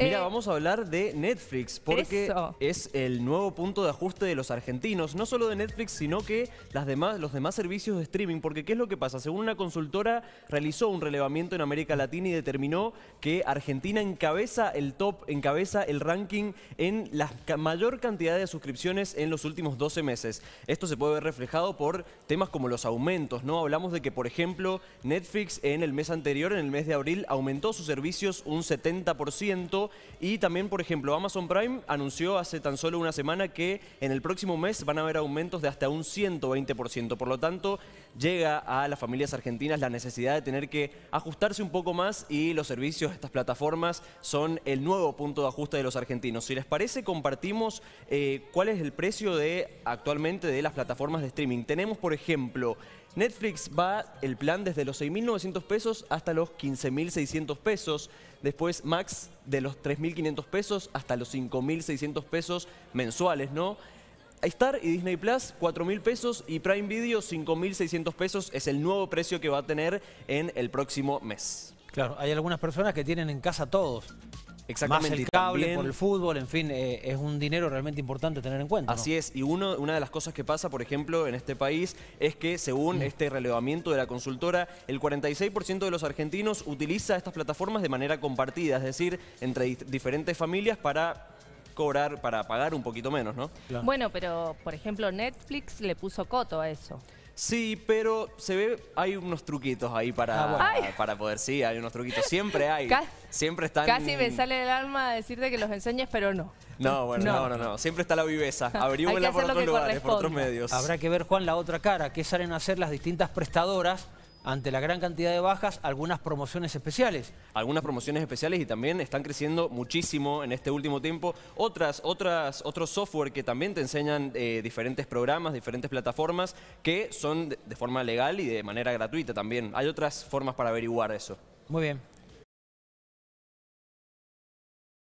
Mira, Eh, vamos a hablar de Netflix, porque Eso. es el nuevo punto de ajuste de los argentinos, no solo de Netflix, sino que las demás, los demás servicios de streaming, porque ¿qué es lo que pasa? Según una consultora, realizó un relevamiento en América Latina y determinó que Argentina encabeza el top, encabeza el ranking en la mayor cantidad de suscripciones en los últimos 12 meses. Esto se puede ver reflejado por temas como los aumentos, ¿no? Hablamos de que, por ejemplo, Netflix en el mes anterior, en el mes de abril, aumentó sus servicios un 70% y también, por ejemplo, Amazon Prime anunció hace tan solo una semana que en el próximo mes van a haber aumentos de hasta un 120%. Por lo tanto, llega a las familias argentinas la necesidad de tener que ajustarse un poco más y los servicios de estas plataformas son el nuevo punto de ajuste de los argentinos. Si les parece, compartimos eh, cuál es el precio de actualmente de las plataformas de streaming. Tenemos, por ejemplo, Netflix va el plan desde los 6.900 pesos hasta los 15.600 pesos. Después Max de los 3.500 pesos hasta los 5.600 pesos mensuales, ¿no? Star y Disney Plus, 4.000 pesos y Prime Video, 5.600 pesos. Es el nuevo precio que va a tener en el próximo mes. Claro, hay algunas personas que tienen en casa todos. Exactamente. Más el cable también- por el fútbol, en fin, eh, es un dinero realmente importante tener en cuenta. ¿no? Así es, y uno, una de las cosas que pasa, por ejemplo, en este país es que Mm. según este relevamiento de la consultora, el 46% de los argentinos utiliza estas plataformas de manera compartida, es decir, entre di- diferentes familias para cobrar, para pagar un poquito menos, ¿no? Claro. Bueno, pero por ejemplo Netflix le puso coto a eso. Sí, pero se ve, hay unos truquitos ahí para, Ah, bueno. Para poder, sí, hay unos truquitos, siempre hay, Ca- siempre están... Casi me sale del alma decirte que los enseñes, pero no. No, bueno, no, No. no, no, siempre está la viveza, averígüenla por hacer lo otros que lugares, por otros medios. Habrá que ver, Juan, la otra cara, que salen a hacer las distintas prestadoras ante la gran cantidad de bajas, algunas promociones especiales. algunas promociones especiales y también están creciendo muchísimo en este último tiempo. Otras, otras, otros software que también te enseñan eh, diferentes programas, diferentes plataformas que son de, de forma legal y de manera gratuita también. Hay otras formas para averiguar eso. Muy bien.